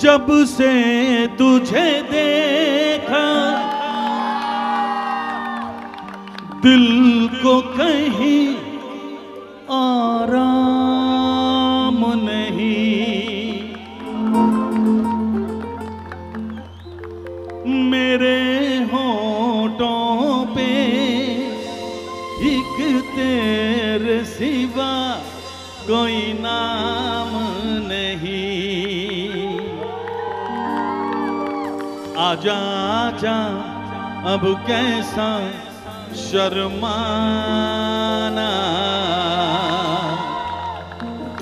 जब से तुझे देखा। दिल को कहीं आराम नहीं। मेरे होठों पे एक तेरे सिवा कोई नाम आजा आजा अब कैसा शर्माना।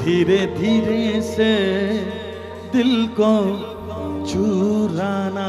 धीरे धीरे से दिल को चुराना।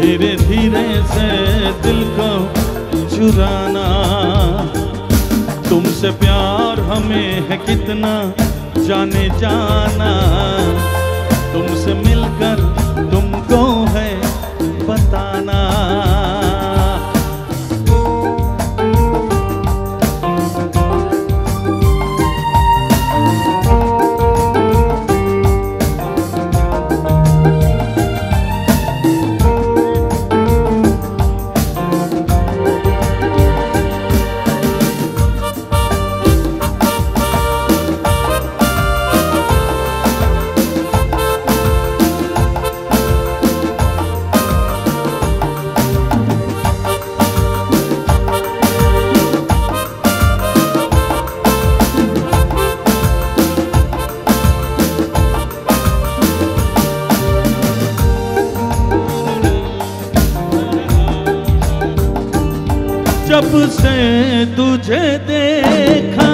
धीरे धीरे से दिल को चुराना। तुमसे प्यार हमें है कितना जाने जाना। तुमसे मिलकर जब से तुझे देखा?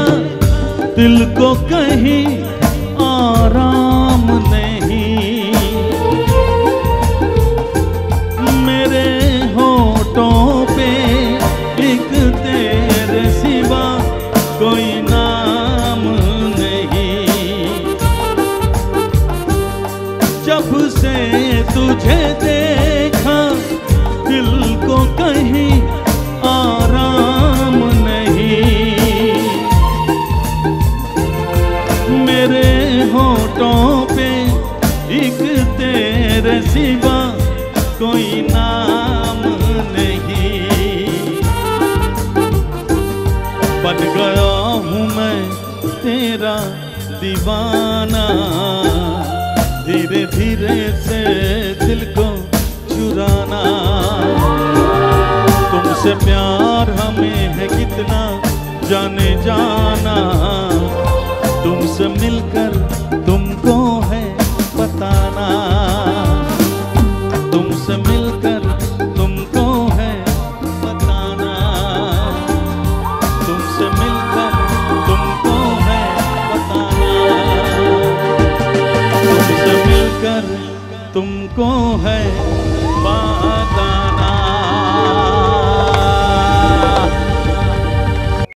दिल को कहीं आराम नहीं। मेरे होठों पे एक तेरे सिवा कोई नाम नहीं। जब से तुझे देखा बन गया हूँ मैं तेरा दीवाना। धीरे धीरे से दिल को चुराना। तुमसे प्यार हमें है कितना जाने जाना। तुमसे मिलकर तुमको है बताना। तुमको है बताना